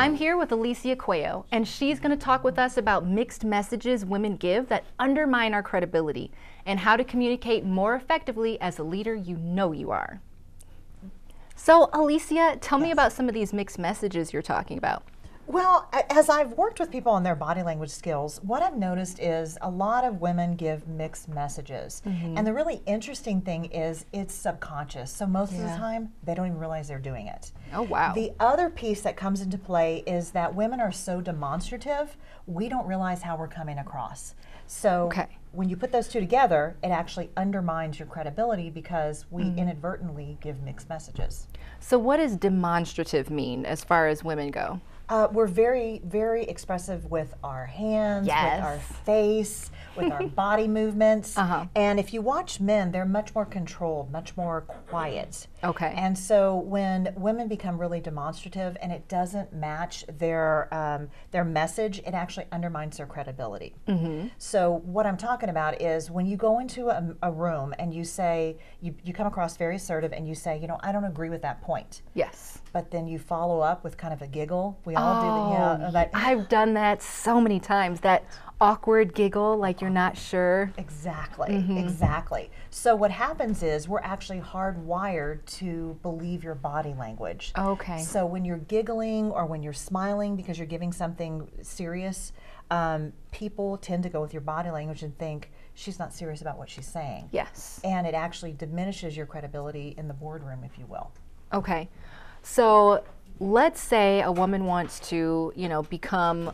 I'm here with Alicia Cuello, and she's going to talk with us about mixed messages women give that undermine our credibility and how to communicate more effectively as a leader you know you are. So, Alicia, tell yes. me about some of these mixed messages you're talking about. Well, as I've worked with people on their body language skills, what I've noticed is a lot of women give mixed messages. Mm-hmm. And the really interesting thing is it's subconscious. So most yeah. of the time, they don't even realize they're doing it. Oh, wow. The other piece that comes into play is that women are so demonstrative, we don't realize how we're coming across. So okay. when you put those two together, it actually undermines your credibility because we mm-hmm. inadvertently give mixed messages. So, what does demonstrative mean as far as women go? Uh, we're very, very expressive with our hands, yes. with our face, with our body movements. Uh-huh. And if you watch men, they're much more controlled, much more quiet. Okay. And so when women become really demonstrative and it doesn't match their um, their message, it actually undermines their credibility. Mm-hmm. So what I'm talking about is when you go into a, a room and you say you, you come across very assertive and you say, you know, I don't agree with that point. Yes. But then you follow up with kind of a giggle. We oh, do that. Yeah. That, I've done that so many times. That awkward giggle, like you're not sure. Exactly, mm-hmm. exactly. So what happens is we're actually hardwired to believe your body language. Okay. So when you're giggling or when you're smiling because you're giving something serious, um, people tend to go with your body language and think she's not serious about what she's saying. Yes. And it actually diminishes your credibility in the boardroom, if you will. Okay. So let's say a woman wants to, you know, become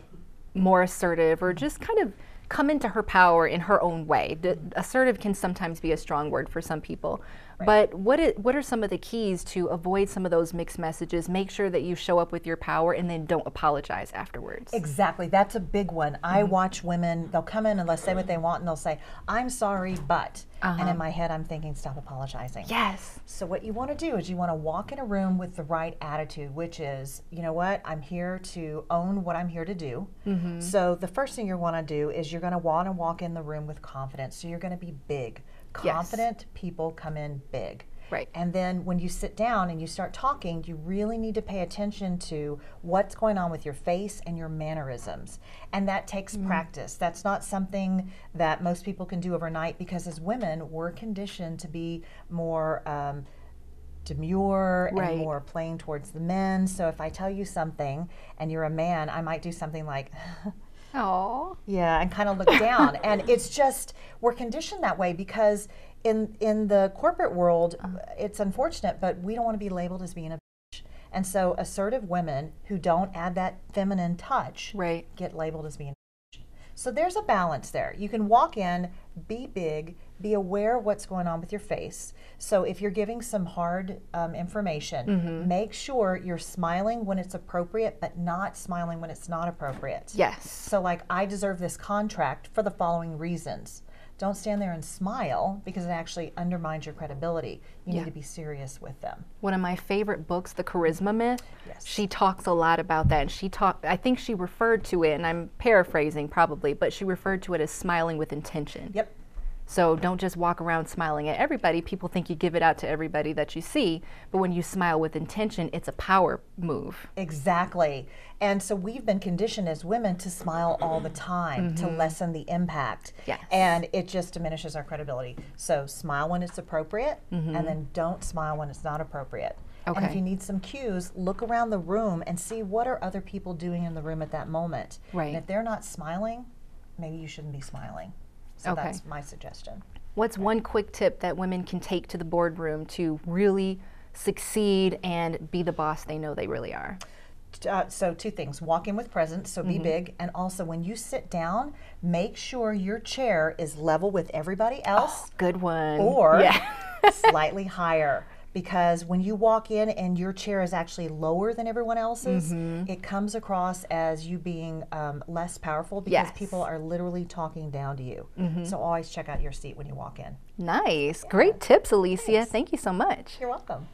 more assertive or just kind of come into her power in her own way. The, assertive can sometimes be a strong word for some people. Right. But what is, what are some of the keys to avoid some of those mixed messages? Make sure that you show up with your power and then don't apologize afterwards. Exactly. That's a big one. Mm-hmm. I watch women, they'll come in and they'll say what they want and they'll say, I'm sorry, but. Uh-huh. And in my head, I'm thinking, stop apologizing. Yes. So, what you want to do is you want to walk in a room with the right attitude, which is, you know what, I'm here to own what I'm here to do. Mm-hmm. So, the first thing you want to do is you're going to want to walk in the room with confidence. So, you're going to be big confident yes. people come in big. Right. And then when you sit down and you start talking, you really need to pay attention to what's going on with your face and your mannerisms. And that takes mm-hmm. practice. That's not something that most people can do overnight because as women, we're conditioned to be more. Um, demure right. and more playing towards the men. So if I tell you something and you're a man, I might do something like, Oh. Yeah, and kind of look down. and it's just we're conditioned that way because in in the corporate world, uh-huh. it's unfortunate, but we don't want to be labeled as being a bitch. And so assertive women who don't add that feminine touch right. get labeled as being so there's a balance there. You can walk in, be big, be aware of what's going on with your face. So if you're giving some hard um, information, mm-hmm. make sure you're smiling when it's appropriate, but not smiling when it's not appropriate. Yes. So, like, I deserve this contract for the following reasons. Don't stand there and smile because it actually undermines your credibility. You yeah. need to be serious with them. One of my favorite books, The Charisma Myth, yes. she talks a lot about that. And she talked, I think she referred to it, and I'm paraphrasing probably, but she referred to it as smiling with intention. Yep. So don't just walk around smiling at everybody. People think you give it out to everybody that you see, but when you smile with intention, it's a power move. Exactly. And so we've been conditioned as women to smile all the time mm-hmm. to lessen the impact. Yes. And it just diminishes our credibility. So smile when it's appropriate mm-hmm. and then don't smile when it's not appropriate. Okay. And if you need some cues, look around the room and see what are other people doing in the room at that moment. Right. And if they're not smiling, maybe you shouldn't be smiling. So okay. that's my suggestion. What's one quick tip that women can take to the boardroom to really succeed and be the boss they know they really are? Uh, so two things walk in with presence so be mm-hmm. big and also when you sit down make sure your chair is level with everybody else oh, good one or yeah. slightly higher because when you walk in and your chair is actually lower than everyone else's, mm-hmm. it comes across as you being um, less powerful because yes. people are literally talking down to you. Mm-hmm. So always check out your seat when you walk in. Nice. Yeah. Great tips, Alicia. Thanks. Thank you so much. You're welcome.